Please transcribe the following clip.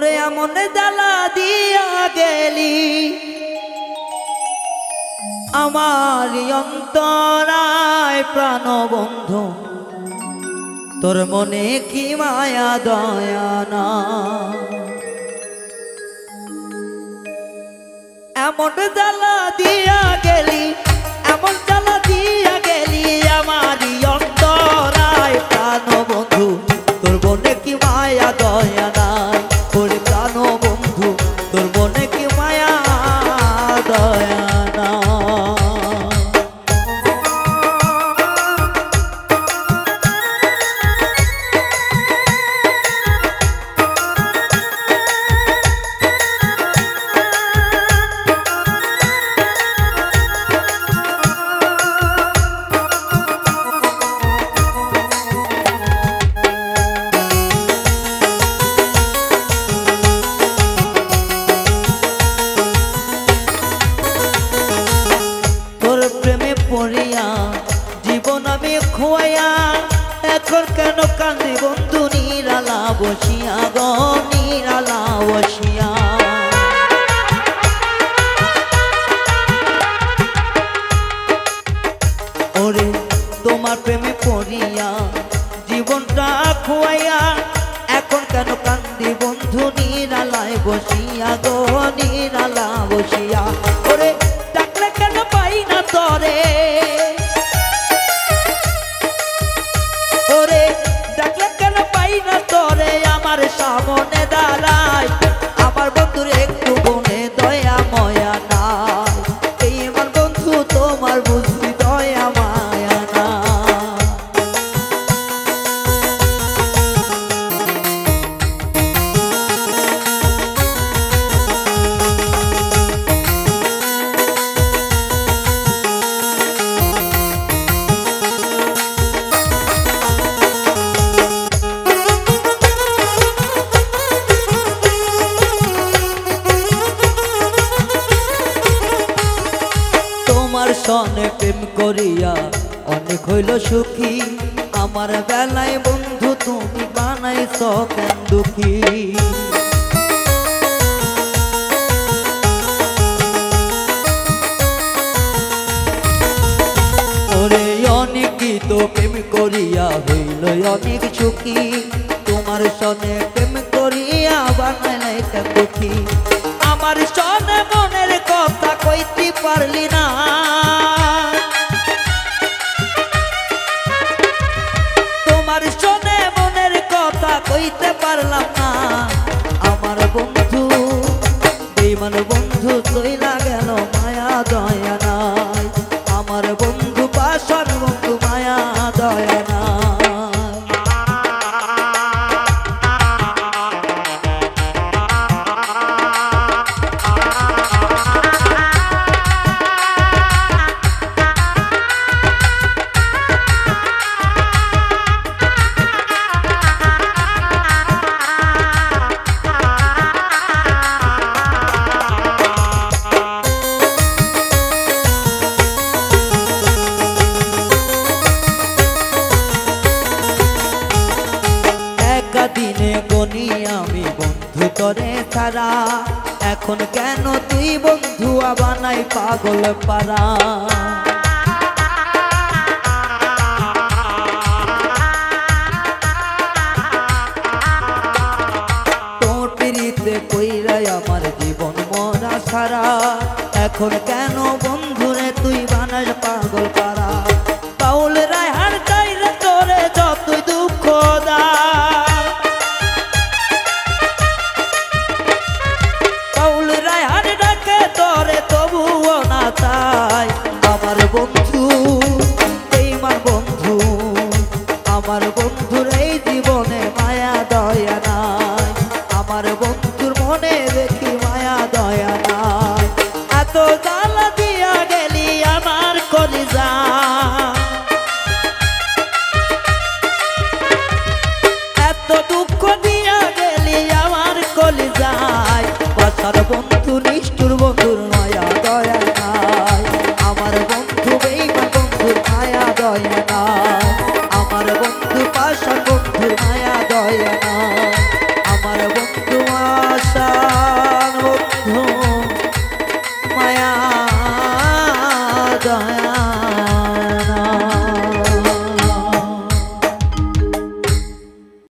ওরে এমন জ্বালা দিয়া গেলি। আমার অন্তরায় প্রাণ বন্ধু তোর মনে কি মায়া, দয়া না? এমন জ্বালা দিয়া গেলি, এমন জ্বালা দিয়া গেলি আমারই তোর প্রেমে পড়িয়া, জীবন আমি খোয়া এখন কেন কান্দি বন্ধু নিরালা বসিয়া গ, নিরালা বসিয়া। ওরে, তোমার প্রেমে পড়িয়া, জীবনটা খোয়াইয়া, এখন কেন কান্দি বন্ধু নিরালায় বসিয়া গো, নিরালা বসিয়া। दालाई। সনে প্রেম করিয়া অনেক হইল সুখী। আমার বেলায় বন্ধু, তুমি বানাইছ কেন দুঃখী? প্রেম করিয়া হইল অনেক সুখী। তোমার সনে প্রেম করিয়া কেন দুঃখী? আমার সনে মনের কথা কইতে পারলি না। সনে মনের কথা কইতে পারলাম না। আমার বন্ধু বেমান বন্ধু তৈলা দিনে আমি বন্ধু তরে তারা এখন কেন তুই বন্ধু বানাই পাগল পারা পিড়িতে কইরাই আমার জীবন মরা সারা। এখন কেন বন্ধুরে তুই বানাস পাগল পারা বন্ধু মায়া দয়া নাই